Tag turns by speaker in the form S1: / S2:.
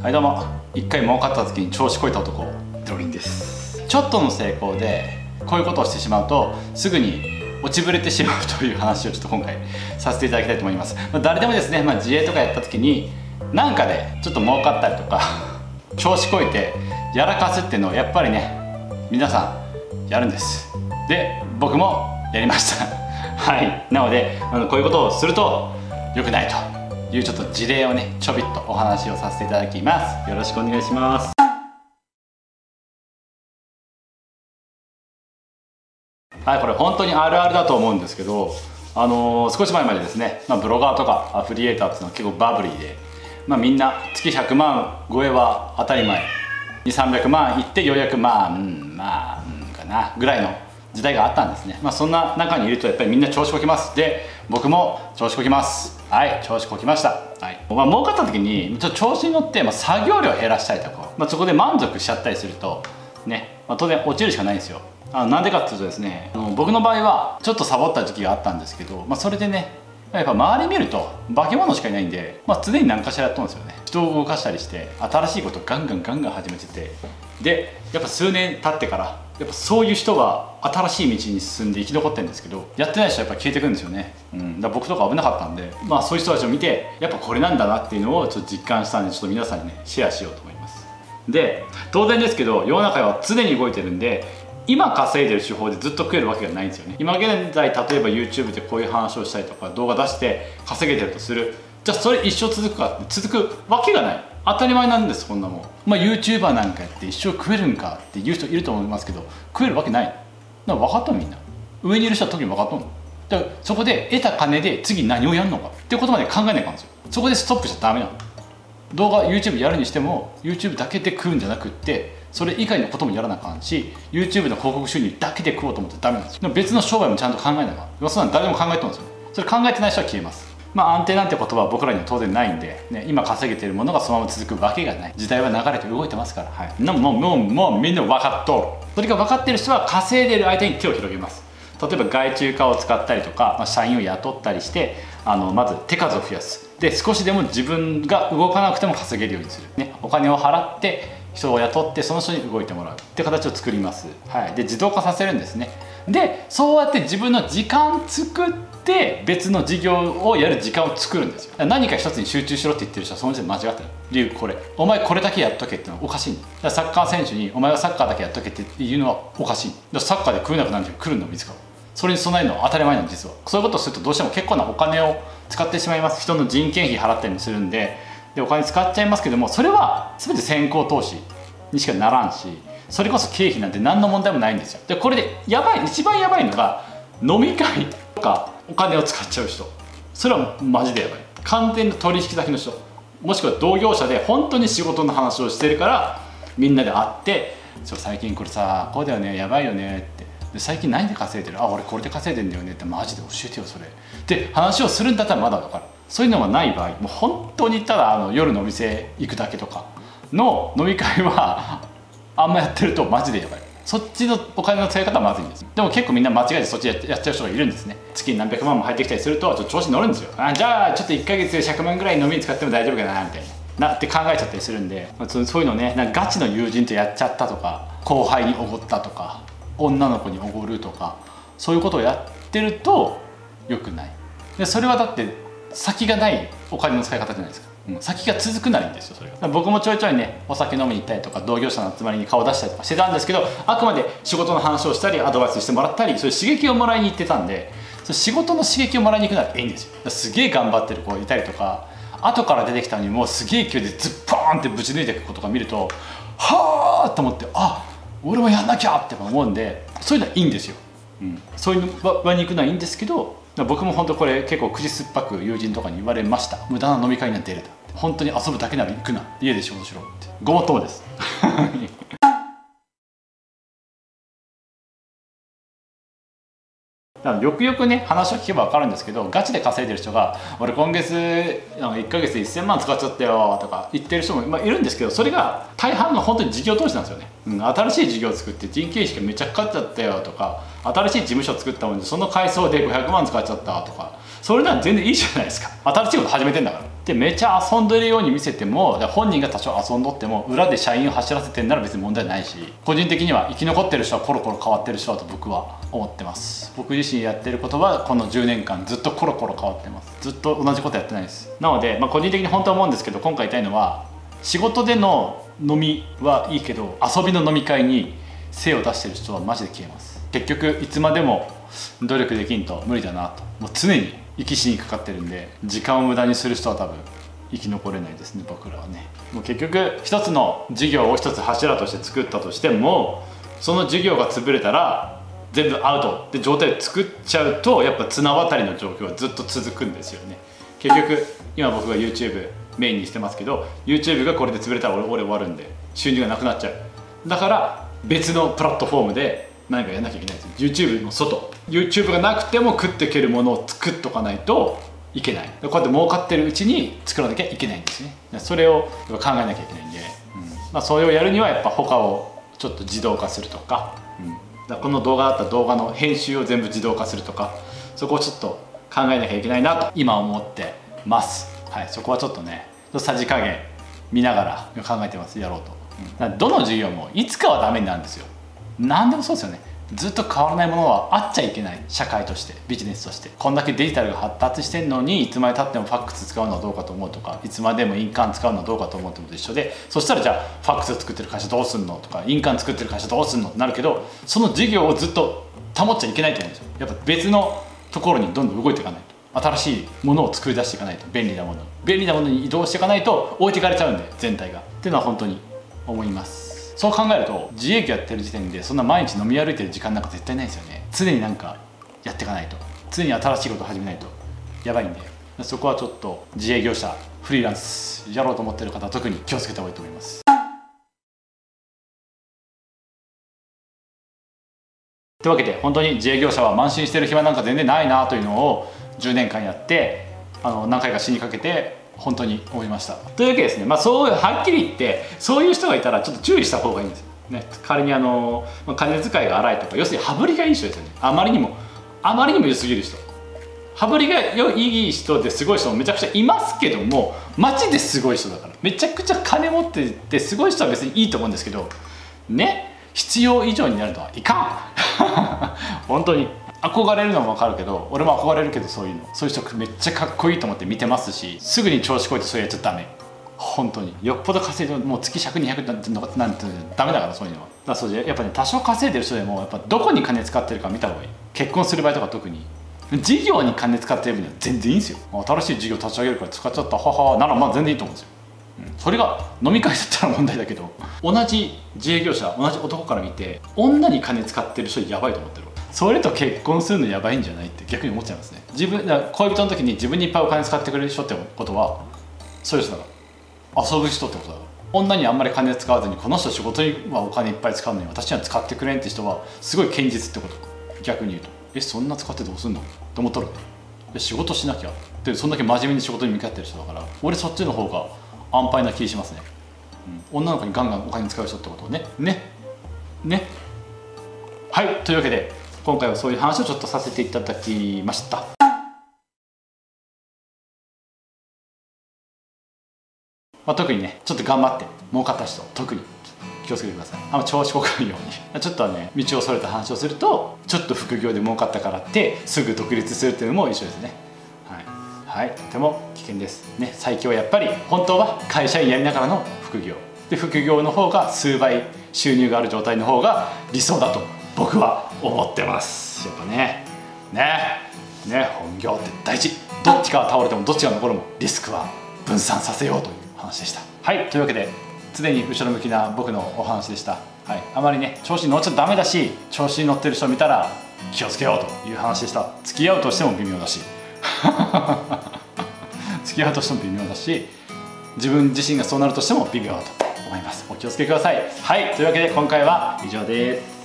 S1: はいどうも。一回儲かった時に調子こいた男ドリンです。ちょっとの成功でこういうことをしてしまうとすぐに落ちぶれてしまうという話をちょっと今回させていただきたいと思います、まあ、誰でもですね、まあ、自営とかやった時になんかでちょっと儲かったりとか調子こいてやらかすっていうのをやっぱりね皆さんやるんです。で僕もやりました。はい。なのであのこういうことをすると良くないと。いうちょっと事例をねちょびっとお話をさせていただきます。よろしくお願いします。はいこれ本当にあるあるだと思うんですけどあのー、少し前までですね、まあ、ブロガーとかアフリエーターっていうのは結構バブリーで、まあ、みんな月100万超えは当たり前。2300万いってようやくまあうんまあうんかなぐらいの時代があったんですね、まあ、そんな中にいるとやっぱりみんな調子こきます。で僕も調子こきます。はい。調子こきました。はい。まあ儲かった時にちょっと調子に乗って、まあ、作業量減らしたりとか、まあ、そこで満足しちゃったりするとね、まあ、当然落ちるしかないんですよ。あのなんでかっていうとですねあの僕の場合はちょっとサボった時期があったんですけど、まあ、それでねやっぱ周り見ると化け物しかいないんで、まあ、常に何かしらやっとるんですよね。人を動かしたりして新しいことガンガンガンガン始めてて。でやっぱ数年経ってからやっぱそういう人が新しい道に進んで生き残ってるんですけどやってない人はやっぱ消えてくんですよね、うん、だ僕とか危なかったんでまあそういう人たちを見てやっぱこれなんだなっていうのをちょっと実感したんでちょっと皆さんにねシェアしようと思います。で当然ですけど世の中は常に動いてるんで今稼いでる手法でずっと食えるわけがないんですよね。今現在例えば YouTube でこういう話をしたりとか動画出して稼げてるとする。じゃあそれ一生続くかって続くわけがない。当たり前なんですこんなもん。まあ YouTuber なんかやって一生食えるんかって言う人いると思いますけど食えるわけない。だか分かったみんな。上にいる人は特に分かったのだからそこで得た金で次何をやるのかっていうことまで考えないかんですよ。そこでストップしちゃダメなの。動画 YouTube やるにしても YouTube だけで食うんじゃなくってそれ以外のこともやらなあかんし YouTube の広告収入だけで食おうと思ってダメなんですよ。別の商売もちゃんと考えなあかん。そんな誰でも考えてるんですよ。それ考えてない人は消えます。まあ安定なんて言葉は僕らには当然ないんで、ね、今稼げてるものがそのまま続くわけがない。時代は流れて動いてますから、はい、もうもうもうみんな分かっとる。それが分かってる人は稼いでる相手に手を広げます。例えば外注化を使ったりとか、まあ、社員を雇ったりしてあのまず手数を増やす。で少しでも自分が動かなくても稼げるようにする、ね、お金を払って人を雇ってその人に動いてもらう。って形を作ります、はい、で自動化させるんですね。でそうやって自分の時間作って別の事業をやる時間を作るんですよ。何か一つに集中しろって言ってる人はその時点で間違ってる。理由これ。お前これだけやっとけってのはおかしいんだ。サッカー選手にお前はサッカーだけやっとけっていうのはおかしいだ。サッカーで食えなくなる時来るの見つかるそれに備えるのは当たり前なんです実は。そういうことをするとどうしても結構なお金を使ってしまいます。人の人件費払ったりもするんで。でお金使っちゃいますけどもそれは全て先行投資にしかならんしそれこそ経費なんて何の問題もないんですよ。でこれでやばい一番やばいのが飲み会とかお金を使っちゃう人。それはマジでやばい。完全な取引先の人。もしくは同業者で本当に仕事の話をしてるからみんなで会って「最近これさこうだよねやばいよね」って。で最近何で稼いでる？あ俺これで稼いでんだよねって。マジで教えてよそれ。で話をするんだったらまだ分かる。そういうのがない場合もう本当にただあの夜のお店行くだけとかの飲み会はあんまやってるとマジでやばい。そっちのお金の使い方はまずいんです。でも結構みんな間違えてそっちやっちゃう人がいるんですね。月に何百万も入ってきたりするとちょっと調子に乗るんですよ。あじゃあちょっと1か月で100万ぐらい飲みに使っても大丈夫かなみたいな。なって考えちゃったりするんでそういうのねなんかガチの友人とやっちゃったとか後輩におごったとか女の子におごるとかそういうことをやってるとよくない。でそれはだって先がないお金の使い方じゃないですか。先が続くならいいんですよそれが。僕もちょいちょいねお酒飲みに行ったりとか同業者の集まりに顔出したりとかしてたんですけどあくまで仕事の話をしたりアドバイスしてもらったりそういう刺激をもらいに行ってたんでそ仕事の刺激をもらいに行くならいいんですよ。すげえ頑張ってる子いたりとか後から出てきたのにもうすげえ勢いでズッポーンってぶち抜いていく子とか見るとはあと思ってあ俺もやんなきゃって思うんでそういうのはいいんですよ、うん、そういう場に行くのはいいんですけど僕も本当これ結構口酸っぱく友人とかに言われました。無駄な飲み会には出るだ本当に遊ぶだけなら行くな家で仕事しろって。ごもっともです。だからよくよくね話を聞けば分かるんですけどガチで稼いでる人が「俺今月1か月で1000万使っちゃったよ」とか言ってる人も、まあ、いるんですけどそれが大半の本当に事業投資なんですよね、うん、新しい事業を作って人件費がめちゃかかっちゃったよとか新しい事務所作ったのにその改装で500万使っちゃったとか。それなら全然いいじゃないですか。新しいこと始めてんだから。でめちゃ遊んでるように見せても本人が多少遊んどっても裏で社員を走らせてんなら別に問題ないし個人的には生き残ってる人はコロコロ変わってる人だと僕は思ってます。僕自身やってることはこの10年間ずっとコロコロ変わってます。ずっと同じことやってないです。なので、まあ、個人的に本当は思うんですけど今回言いたいのは仕事での飲みはいいけど遊びの飲み会に精を出してる人はマジで消えます。結局いつまでも努力できんと無理だなと。もう常に生き死にかかってるんで時間を無駄にする人は多分生き残れないですね僕らはね。もう結局一つの事業を一つ柱として作ったとしてもその事業が潰れたら全部アウト。って状態を作っちゃうとやっぱ綱渡りの状況はずっと続くんですよね。結局今僕が YouTube メインにしてますけど YouTube がこれで潰れたら俺俺終わるんで収入がなくなっちゃう。だから別のプラットフォームで何かやらなきゃいけないんです YouTube の外。YouTube がなくても食っていけるものを作っとかないといけない。こうやって儲かってるうちに作らなきゃいけないんですね。それを考えなきゃいけないんで、うん。まあ、それをやるにはやっぱ他をちょっと自動化するとか,、うん、だこの動画だったら動画の編集を全部自動化するとか。そこをちょっと考えなきゃいけないなと今思ってます、はい、そこはちょっとねさじ加減見ながら考えてます。やろうと、うん、どの授業もいつかはダメになるんですよ。何でもそうですよね。ずっと変わらないものはあっちゃいけない社会としてビジネスとして。こんだけデジタルが発達してんのにいつまでたってもファックス使うのはどうかと思うとかいつまでも印鑑使うのはどうかと思うってことと一緒でそしたらじゃあファックス作ってる会社どうすんのとか印鑑作ってる会社どうすんのってなるけどその事業をずっと保っちゃいけないと思うんですよ。やっぱ別のところにどんどん動いていかないと。新しいものを作り出していかないと。便利なもの。便利なものに移動していかないと置いていかれちゃうんで全体が。っていうのは本当に思います。そう考えると自営業やってる時点でそんな毎日飲み歩いてる時間なんか絶対ないですよね。常になんかやっていかないと。常に新しいこと始めないと。やばいんで。そこはちょっと自営業者フリーランスやろうと思ってる方特に気をつけた方がいいと思います。というわけで本当に自営業者は慢心してる暇なんか全然ないなというのを10年間やってあの何回か死にかけて本当に思いました。というわけですねまあそうはっきり言ってそういう人がいたらちょっと注意した方がいいんですよ。ね仮にあのま金遣いが荒いとか要するに羽振りがいい人ですよね。あまりにもあまりにも良すぎる人。羽振りがいい人ですごい人もめちゃくちゃいますけども街ですごい人だから。めちゃくちゃ金持っててすごい人は別にいいと思うんですけどね必要以上になるのはいかん。本当に。憧れるのも分かるけど俺も憧れるけどそういうの。そういう人めっちゃかっこいいと思って見てますしすぐに調子こいてそうやっちゃダメ。本当に。よっぽど稼いでもう月100200なんてなんてダメだからそういうのは。だそうでやっぱね多少稼いでる人でもやっぱどこに金使ってるか見た方がいい。結婚する場合とか特に。事業に金使ってる分には全然いいんですよ。新しい事業立ち上げるから使っちゃった。はは。ならまあ全然いいと思うんですよ、それが飲み会だったら問題だけど同じ自営業者同じ男から見て女に金使ってる人やばいと思ってる。それと結婚するのやばいんじゃないって逆に思っちゃいますね。自分恋人の時に自分にいっぱいお金使ってくれる人ってことはそういう人だから。遊ぶ人ってことだから。女にあんまり金使わずにこの人仕事にはお金いっぱい使うのに私には使ってくれんって人はすごい堅実ってこと。逆に言うと。えそんな使ってどうすんのって思ったら仕事しなきゃ。ってそんだけ真面目に仕事に向き合ってる人だから俺そっちの方が安牌な気しますね、うん、女の子にガンガンお金使う人ってことね。ね。ね。はい。というわけで今回はそういう話をちょっとさせていただきました。まあ、特にねちょっと頑張って儲かった人特に。気をつけてください。あんま調子こかんように。ちょっとはね道をそれた話をするとちょっと副業で儲かったからってすぐ独立するっていうのも一緒ですね。はい、はい、とても危険です。ね。最強はやっぱり本当は会社員やりながらの副業。で副業の方が数倍収入がある状態の方が理想だと。僕は思ってます。やっぱね。ね。ね本業って大事。どっちかは倒れてもどっちが残るもリスクは分散させようという話でした。はいというわけで常に後ろ向きな僕のお話でした。はいあまりね調子に乗っちゃダメだし調子に乗ってる人見たら気をつけようという話でした。付き合うとしても微妙だし。付き合うとしても微妙だし自分自身がそうなるとしても微妙だと思います。お気をつけください。はいというわけで今回は以上です。